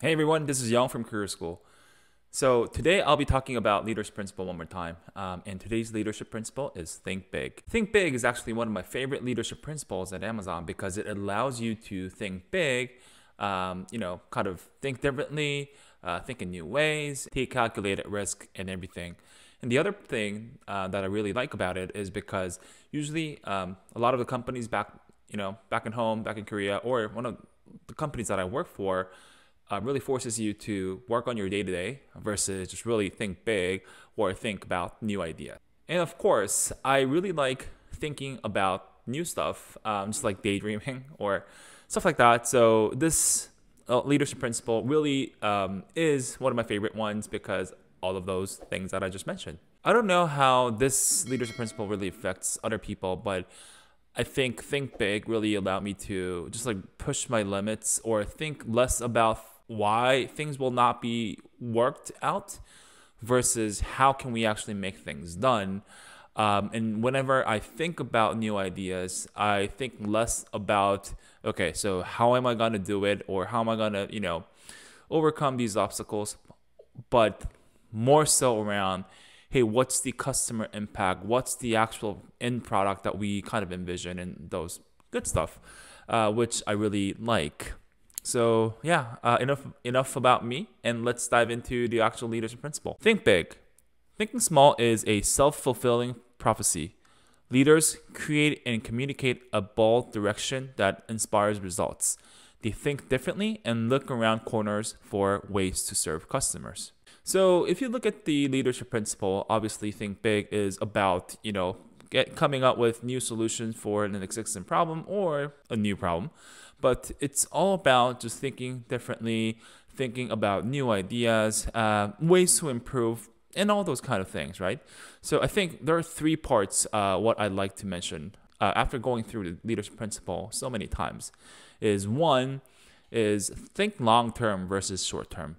Hey everyone, this is Yong from Career School. So today I'll be talking about leadership principle one more time. Um, and today's leadership principle is think big. Think big is actually one of my favorite leadership principles at Amazon because it allows you to think big, um, you know, kind of think differently, uh, think in new ways, take calculated risk and everything. And the other thing uh, that I really like about it is because usually um, a lot of the companies back, you know, back in home, back in Korea, or one of the companies that I work for, uh, really forces you to work on your day to day versus just really think big or think about new ideas. And of course, I really like thinking about new stuff, um, just like daydreaming or stuff like that. So this uh, leadership principle really um, is one of my favorite ones because all of those things that I just mentioned. I don't know how this leadership principle really affects other people, but I think think big really allowed me to just like push my limits or think less about why things will not be worked out versus how can we actually make things done. Um, and whenever I think about new ideas, I think less about okay, so how am I gonna do it, or how am I gonna, you know, overcome these obstacles, but more so around, hey, what's the customer impact? What's the actual end product that we kind of envision, and those good stuff, uh, which I really like. So yeah, uh, enough enough about me, and let's dive into the actual leadership principle. Think big. Thinking small is a self-fulfilling prophecy. Leaders create and communicate a bold direction that inspires results. They think differently and look around corners for ways to serve customers. So if you look at the leadership principle, obviously think big is about, you know, get coming up with new solutions for an existing problem or a new problem. But it's all about just thinking differently, thinking about new ideas, uh, ways to improve, and all those kind of things, right? So I think there are three parts uh, what I'd like to mention uh, after going through the leadership principle so many times. Is one is think long term versus short term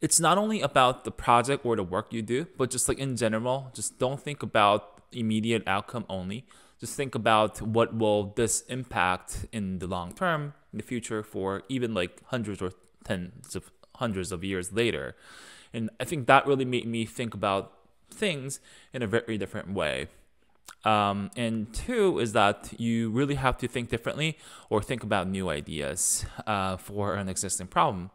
it's not only about the project or the work you do, but just like in general, just don't think about immediate outcome only just think about what will this impact in the long term in the future for even like hundreds or tens of hundreds of years later. And i think that really made me think about things in a very different way. Um, and two is that you really have to think differently or think about new ideas uh, for an existing problem.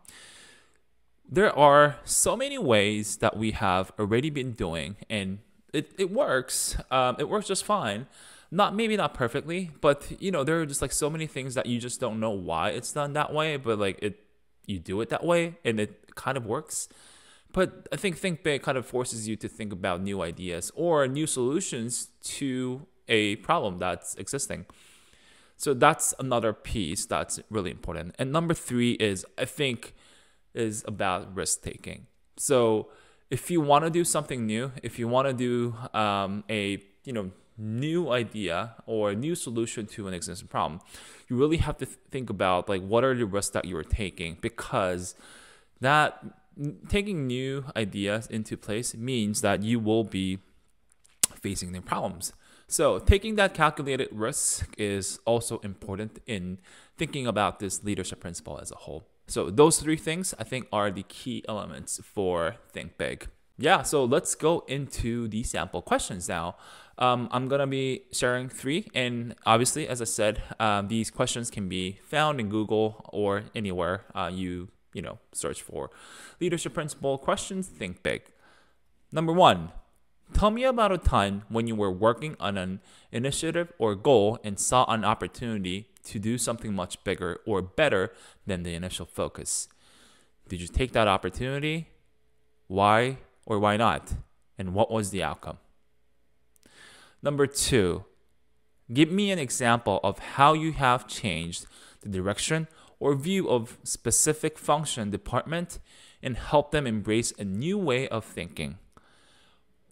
There are so many ways that we have already been doing and it, it works. Um, it works just fine not maybe not perfectly, but you know, there are just like so many things that you just don't know why it's done that way, but like it you do it that way and it kind of works. But I think Think Big kind of forces you to think about new ideas or new solutions to a problem that's existing. So that's another piece that's really important. And number three is I think is about risk taking. So if you want to do something new, if you want to do um, a you know new idea or a new solution to an existing problem, you really have to think about like what are the risks that you are taking because that taking new ideas into place means that you will be facing new problems. So, taking that calculated risk is also important in thinking about this leadership principle as a whole. So, those three things I think are the key elements for Think Big. Yeah, so let's go into the sample questions now. Um, I'm gonna be sharing three, and obviously, as I said, um, these questions can be found in Google or anywhere uh, you you know search for leadership principle questions. Think big. Number one, tell me about a time when you were working on an initiative or goal and saw an opportunity to do something much bigger or better than the initial focus. Did you take that opportunity? Why or why not? And what was the outcome? Number two, give me an example of how you have changed the direction or view of specific function department and help them embrace a new way of thinking.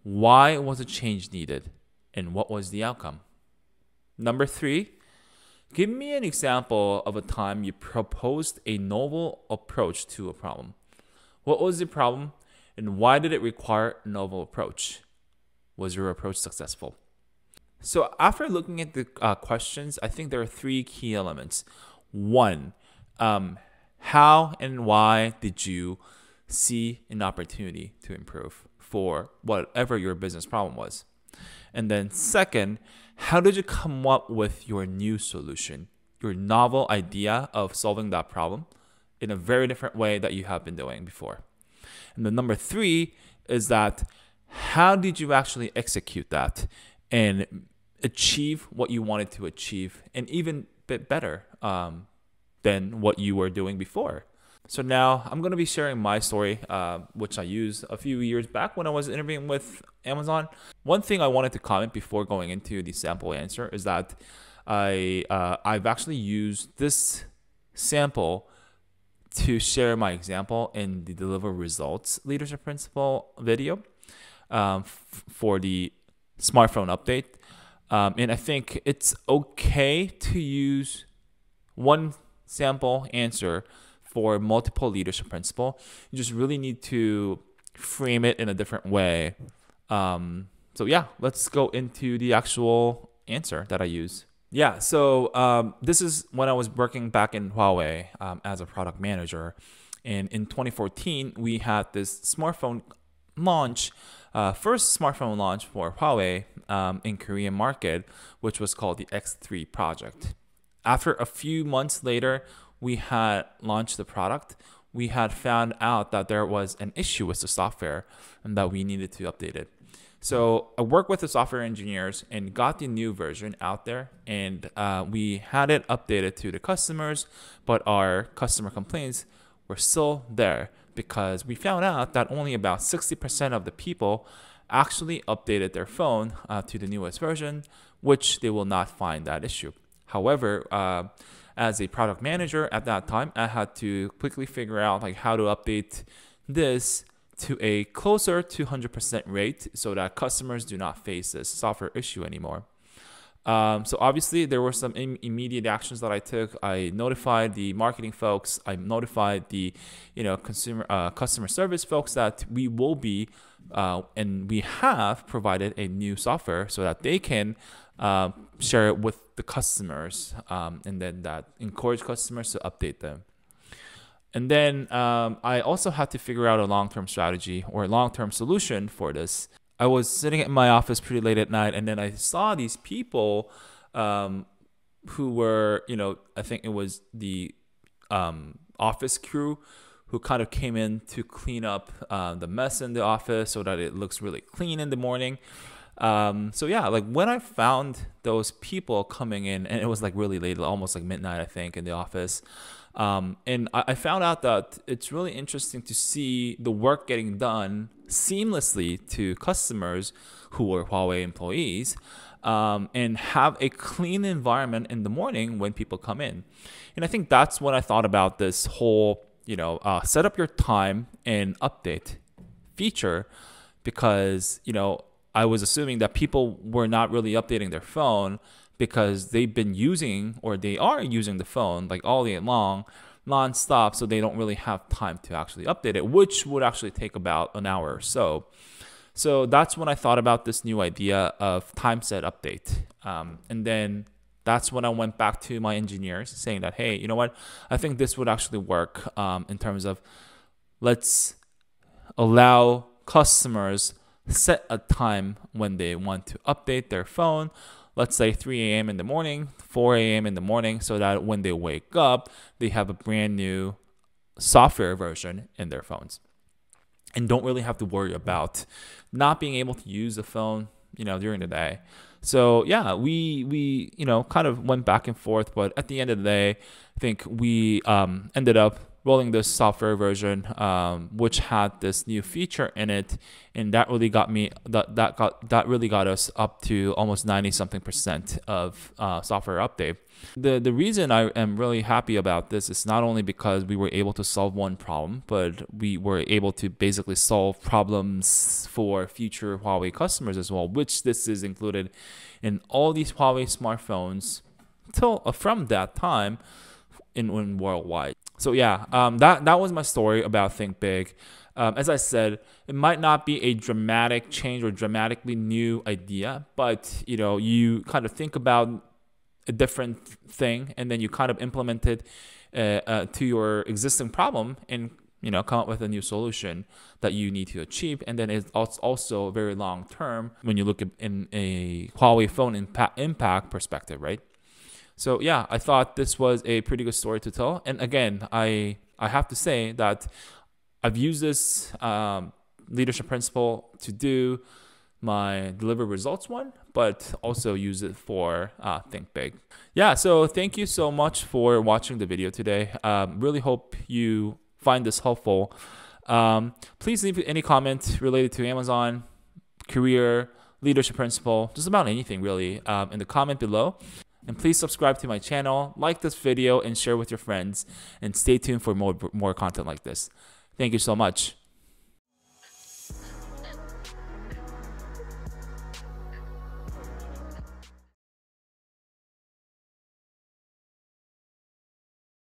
Why was a change needed and what was the outcome? Number three, give me an example of a time you proposed a novel approach to a problem. What was the problem and why did it require a novel approach? Was your approach successful? So after looking at the uh, questions, I think there are three key elements. One, um, how and why did you see an opportunity to improve for whatever your business problem was? And then, second, how did you come up with your new solution, your novel idea of solving that problem in a very different way that you have been doing before? And the number three is that how did you actually execute that and achieve what you wanted to achieve and even bit better um, than what you were doing before? So now I'm going to be sharing my story, uh, which I used a few years back when I was interviewing with Amazon. One thing I wanted to comment before going into the sample answer is that I uh, I've actually used this sample to share my example in the deliver results leadership principle video um, for the smartphone update. Um, and I think it's okay to use one sample answer for multiple leadership principle. You just really need to frame it in a different way. Um, so yeah, let's go into the actual answer that I use. Yeah, so um, this is when I was working back in Huawei um, as a product manager. And in 2014, we had this smartphone launch, uh, first smartphone launch for Huawei um, in Korean market, which was called the X3 project. After a few months later, we had launched the product, we had found out that there was an issue with the software and that we needed to update it. So I worked with the software engineers and got the new version out there, and uh, we had it updated to the customers, but our customer complaints were still there because we found out that only about 60% of the people actually updated their phone uh, to the newest version, which they will not find that issue. However, uh, as a product manager at that time, I had to quickly figure out like how to update this to a closer to 100% rate so that customers do not face this software issue anymore. Um, so obviously there were some Im- immediate actions that I took. I notified the marketing folks. I notified the, you know, consumer uh, customer service folks that we will be, uh, and we have provided a new software so that they can uh, share it with the customers, um, and then that encourage customers to update them. And then um, I also had to figure out a long term strategy or a long term solution for this. I was sitting in my office pretty late at night, and then I saw these people um, who were, you know, I think it was the um, office crew who kind of came in to clean up uh, the mess in the office so that it looks really clean in the morning. Um, so yeah, like when I found those people coming in, and it was like really late, almost like midnight, I think, in the office. Um, and I, I found out that it's really interesting to see the work getting done seamlessly to customers who are Huawei employees. Um, and have a clean environment in the morning when people come in. And I think that's what I thought about this whole, you know, uh, set up your time and update feature because, you know, I was assuming that people were not really updating their phone because they've been using or they are using the phone like all day long nonstop so they don't really have time to actually update it which would actually take about an hour or so so that's when i thought about this new idea of time set update um, and then that's when i went back to my engineers saying that hey you know what i think this would actually work um, in terms of let's allow customers set a time when they want to update their phone. Let's say 3 a.m. in the morning, 4 a.m. in the morning, so that when they wake up, they have a brand new software version in their phones and don't really have to worry about not being able to use the phone, you know, during the day. So yeah, we we you know kind of went back and forth, but at the end of the day, I think we um, ended up rolling this software version, um, which had this new feature in it, and that really got me that that got that really got us up to almost ninety something percent of uh, software update. The the reason I am really happy about this is not only because we were able to solve one problem, but we were able to basically solve problems for future Huawei customers as well, which this is included in all these Huawei smartphones till uh, from that time in, in worldwide. So yeah, um, that that was my story about Think Big. Um, as I said, it might not be a dramatic change or dramatically new idea, but you know, you kind of think about a different thing and then you kind of implement it uh, uh, to your existing problem and you know come up with a new solution that you need to achieve and then it's also very long term when you look at in a Huawei phone impact perspective right so yeah I thought this was a pretty good story to tell and again I I have to say that I've used this um, leadership principle to do my deliver results one, but also use it for uh, think big. Yeah, so thank you so much for watching the video today. Um, really hope you find this helpful. Um, please leave any comment related to Amazon, career, leadership principle, just about anything really um, in the comment below. And please subscribe to my channel, like this video, and share with your friends. And stay tuned for more, more content like this. Thank you so much.